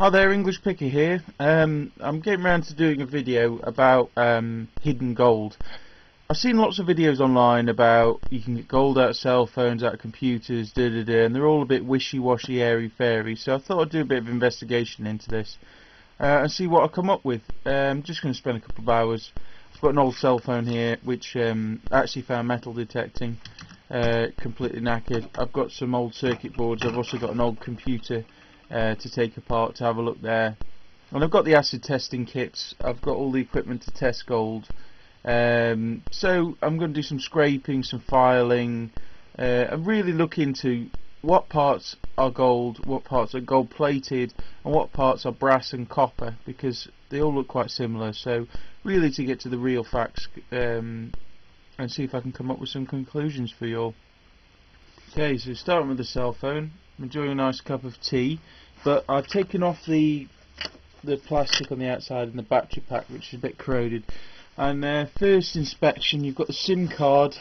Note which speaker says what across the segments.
Speaker 1: Hi there, English Picker here. Um, I'm getting around to doing a video about um, hidden gold. I've seen lots of videos online about you can get gold out of cell phones, out of computers, da da da, and they're all a bit wishy-washy, airy-fairy. So I thought I'd do a bit of investigation into this uh, and see what I come up with. I'm just going to spend a couple of hours. I've got an old cell phone here which um, actually found metal detecting, uh, completely knackered. I've got some old circuit boards. I've also got an old computer uh, to take apart to have a look there. And I've got the acid testing kits. I've got all the equipment to test gold. Um, so I'm going to do some scraping, some filing, uh, and really look into what parts are gold, what parts are gold plated, and what parts are brass and copper, because they all look quite similar. So really to get to the real facts um, and see if I can come up with some conclusions for you all. Okay, so starting with the cell phone. I'm enjoying a nice cup of tea, but I've taken off the the plastic on the outside and the battery pack, which is a bit corroded. And uh, first inspection, you've got the SIM card.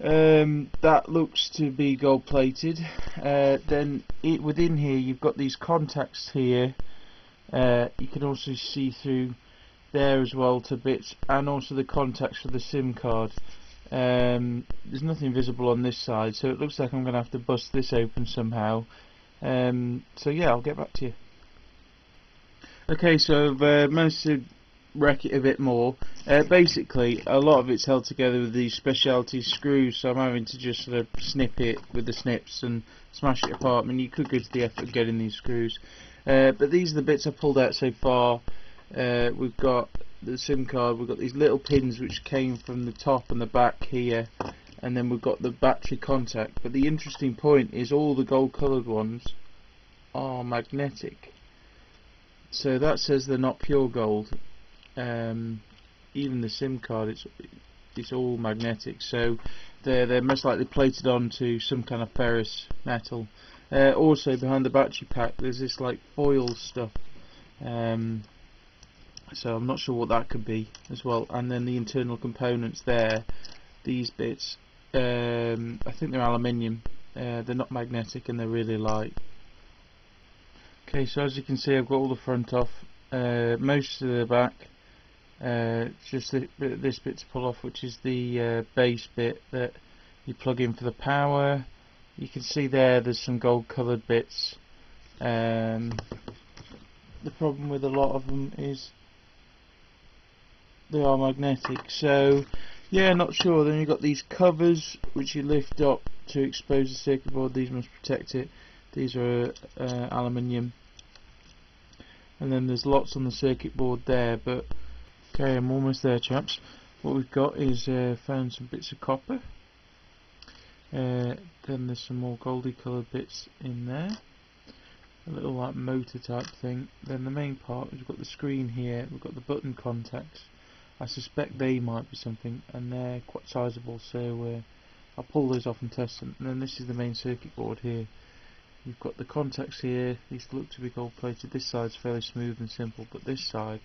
Speaker 1: Um, that looks to be gold plated. Uh, then it, within here, you've got these contacts here. Uh, you can also see through there as well to bits, and also the contacts for the SIM card. Um, there's nothing visible on this side, so it looks like I'm going to have to bust this open somehow. Um, so yeah, I'll get back to you. Okay, so I've uh, managed to wreck it a bit more. Uh, basically, a lot of it's held together with these specialty screws, so I'm having to just sort of snip it with the snips and smash it apart. I mean, you could go to the effort of getting these screws. Uh, but these are the bits I've pulled out so far. Uh, we've got the SIM card, we've got these little pins which came from the top and the back here, and then we've got the battery contact. But the interesting point is all the gold coloured ones are magnetic. So that says they're not pure gold. Um, even the SIM card, it's it's all magnetic. So they're they're most likely plated onto some kind of ferrous metal. Uh, also behind the battery pack, there's this like foil stuff. Um, so I'm not sure what that could be as well. And then the internal components there, these bits, um, I think they're aluminium. Uh, they're not magnetic and they're really light. Okay, so as you can see, I've got all the front off, uh, most of the back. Uh, just the, this bit to pull off, which is the uh, base bit that you plug in for the power. You can see there, there's some gold-coloured bits. Um, the problem with a lot of them is they are magnetic. So, yeah, not sure. Then you've got these covers which you lift up to expose the circuit board. These must protect it. These are uh, aluminium. And then there's lots on the circuit board there but okay I'm almost there chaps. What we've got is uh, found some bits of copper. Uh, then there's some more goldy coloured bits in there. A little like motor type thing. Then the main part we've got the screen here. We've got the button contacts I suspect they might be something and they're quite sizable so uh, I'll pull those off and test them and then this is the main circuit board here You've got the contacts here, these look to be gold plated, this side's fairly smooth and simple, but this side,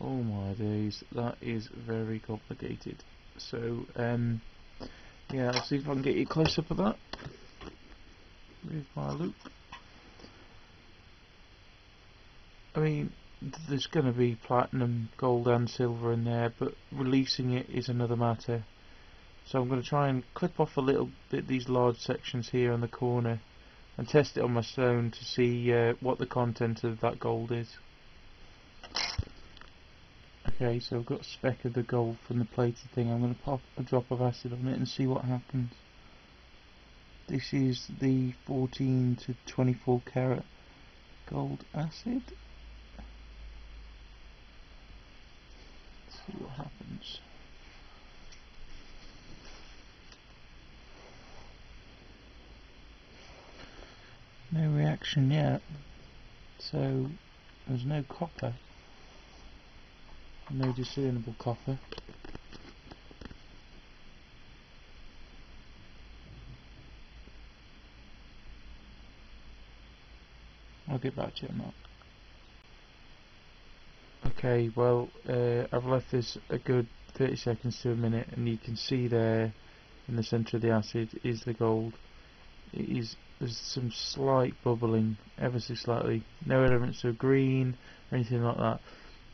Speaker 1: oh my days, that is very complicated. So, um, yeah, I'll see if I can get you close up of that. With my loupe. I mean, there's going to be platinum, gold and silver in there, but releasing it is another matter. So I'm going to try and clip off a little bit these large sections here on the corner and test it on my stone to see uh, what the content of that gold is. Okay, so I've got a speck of the gold from the plated thing. I'm going to pop a drop of acid on it and see what happens. This is the 14 to 24 carat gold acid. See what happens. No reaction yet. So there's no copper. No discernible copper. I'll get back to you that. Okay, well, uh, I've left this a good 30 seconds to a minute and you can see there in the centre of the acid is the gold. It is there's some slight bubbling, ever so slightly. No evidence of green or anything like that.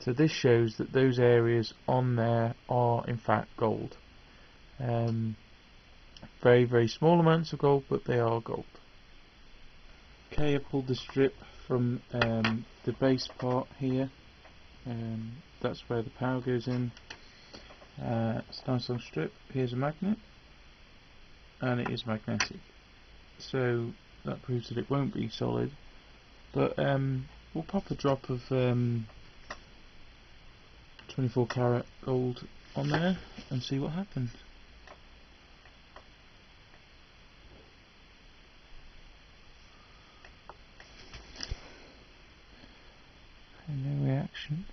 Speaker 1: So this shows that those areas on there are in fact gold. Um, very, very small amounts of gold, but they are gold. Okay, I pulled the strip from um, the base part here. Um, that's where the power goes in. Uh, it's a nice long strip. Here's a magnet, and it is magnetic. So that proves that it won't be solid. But um, we'll pop a drop of um, 24 karat gold on there and see what happens. no reaction.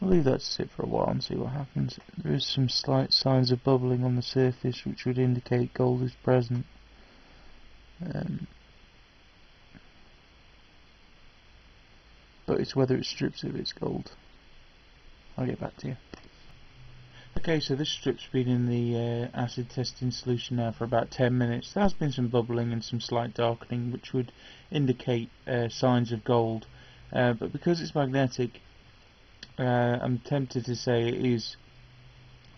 Speaker 1: I'll leave that to sit for a while and see what happens. There is some slight signs of bubbling on the surface which would indicate gold is present. Um, but it's whether it strips of its gold. I'll get back to you. Okay, so this strip's been in the uh, acid testing solution now for about 10 minutes. There has been some bubbling and some slight darkening which would indicate uh, signs of gold. Uh, but because it's magnetic, uh, I'm tempted to say it is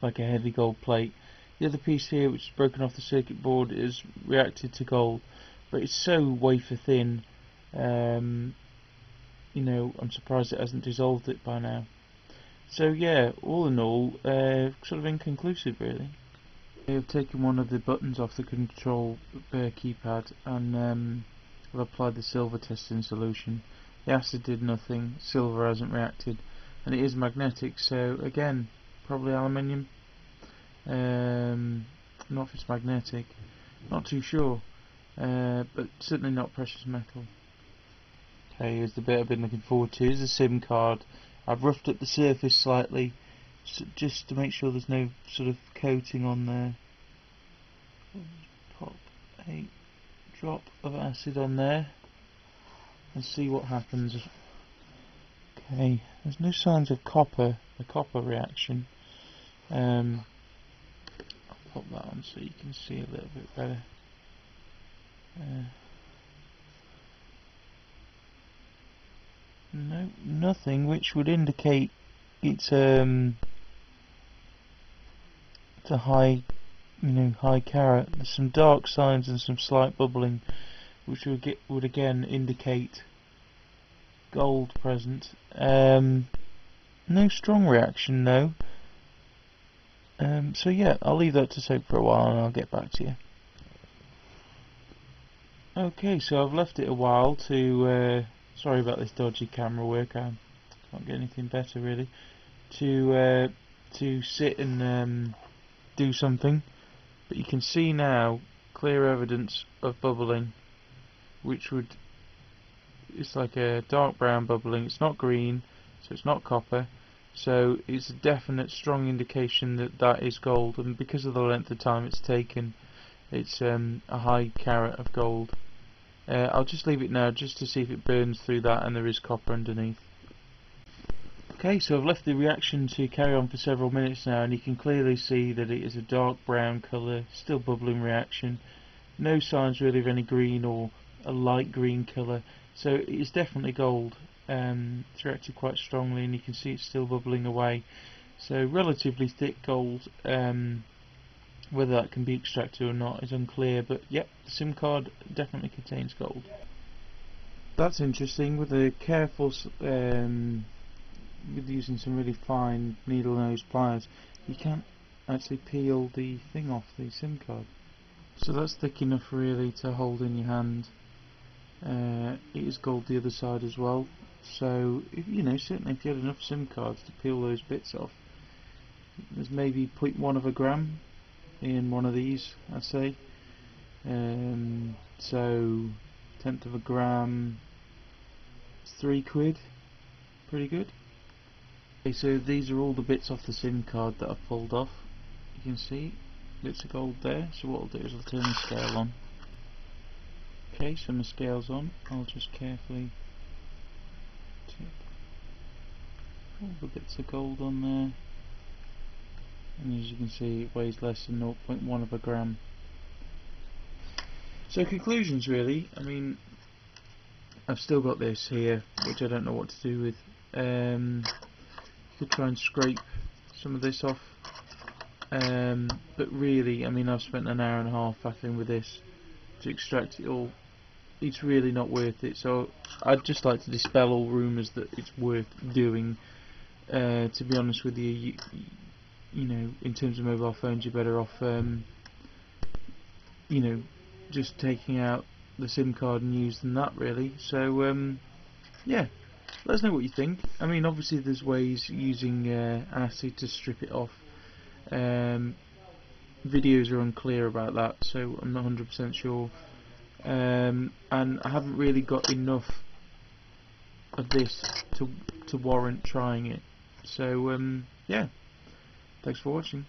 Speaker 1: like a heavy gold plate. The other piece here, which is broken off the circuit board, is reacted to gold, but it's so wafer thin. Um, you know, I'm surprised it hasn't dissolved it by now. So yeah, all in all, uh, sort of inconclusive really. I've taken one of the buttons off the control uh, keypad and um, I've applied the silver testing solution. The acid did nothing, silver hasn't reacted and it is magnetic so again probably aluminium. Um, not if it's magnetic. Not too sure uh, but certainly not precious metal. Okay here's the bit I've been looking forward to here's the SIM card. I've roughed up the surface slightly just to make sure there's no sort of coating on there. Pop a drop of acid on there and see what happens Okay, there's no signs of copper, the copper reaction. Um, I'll pop that on so you can see a little bit better. Uh, no, nothing which would indicate it's um it's a high, you know, high carat. There's some dark signs and some slight bubbling, which would get would again indicate gold present. Um, no strong reaction, no. Um, so yeah, I'll leave that to soak for a while and I'll get back to you. Okay, so I've left it a while to, uh, sorry about this dodgy camera work, I can't get anything better really, to, uh, to sit and um, do something. But you can see now clear evidence of bubbling, which would it's like a dark brown bubbling. It's not green, so it's not copper. So it's a definite strong indication that that is gold, and because of the length of time it's taken, it's um, a high carat of gold. Uh, I'll just leave it now just to see if it burns through that and there is copper underneath. Okay, so I've left the reaction to carry on for several minutes now and you can clearly see that it is a dark brown colour, still bubbling reaction. No signs really of any green or a light green colour. So it's definitely gold. Um, it's reacted quite strongly and you can see it's still bubbling away. So relatively thick gold. Um, whether that can be extracted or not is unclear, but yep, the SIM card definitely contains gold. That's interesting. With a careful, um, with using some really fine needle nose pliers, you can't actually peel the thing off the SIM card. So that's thick enough really to hold in your hand uh, it is gold the other side as well. So you know certainly if you had enough SIM cards to peel those bits off there's maybe 0.1 of a gram in one of these I'd say. Um, so tenth of a gram three quid. Pretty good. Okay so these are all the bits off the SIM card that I've pulled off. You can see bits of gold there. So what I'll do is I'll turn the scale on Okay, so my scale's on. I'll just carefully all the bits of gold on there. And as you can see, it weighs less than 0.1 of a gram. So conclusions really, I mean, I've still got this here, which I don't know what to do with. Um, could try and scrape some of this off. Um, but really, I mean, I've spent an hour and a half faffing with this to extract it all. It's really not worth it. So I'd just like to dispel all rumours that it's worth doing. Uh, to be honest with you, you, you know, in terms of mobile phones, you're better off, um, you know, just taking out the SIM card and using that really. So um, yeah, let us know what you think. I mean, obviously there's ways using uh, acid to strip it off. Um, videos are unclear about that, so I'm not 100% sure. Um, and I haven't really got enough of this to to warrant trying it. So um, yeah, thanks for watching.